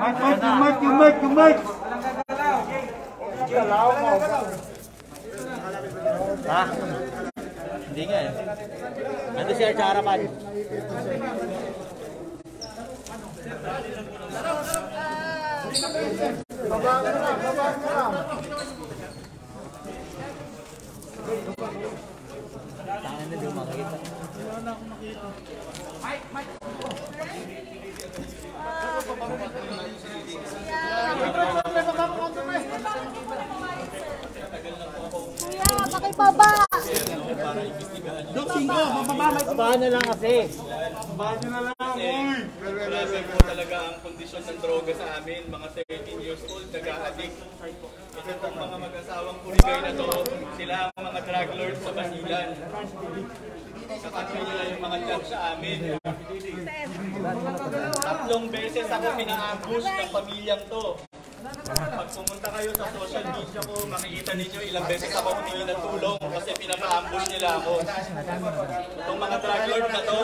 Mike, Mike, yung Mike, yung Mike, yung Mike. Ha? Hindi nga eh. Ando si Arch harapan. Tangan na di mo makakita. Kuya, pakibaba! Paano lang kasi? Grabe po talaga ang kondisyon ng droga sa amin, mga 13 years old, nag-a-addict. Ito pong mga mag-asawang kurigay na to, sila ang mga drug lords sa Basilan. Kakatry nila yung mga drug sa amin. Tatlong beses ako pina-ambush ng pamilyang to. Pag pumunta kayo sa social media ko, makikita ninyo ilang beses ako humingi ng tulong kasi pinaka-ambush nila ako. Itong mga drug lord na to,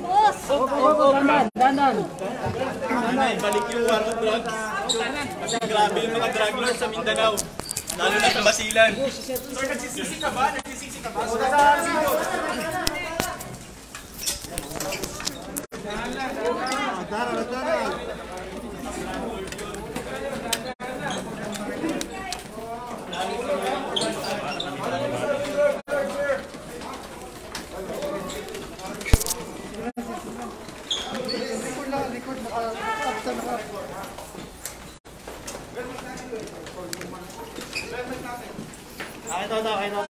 Boss! Nanay, balik yung war on drugs. Kasi grabe yung mga drug lords sa Mindanao. Lalo na sa Basilan. Sir, nagsisisi ka ba? Nagsisisi ka ba? Ah, ito, ito, ito. ito.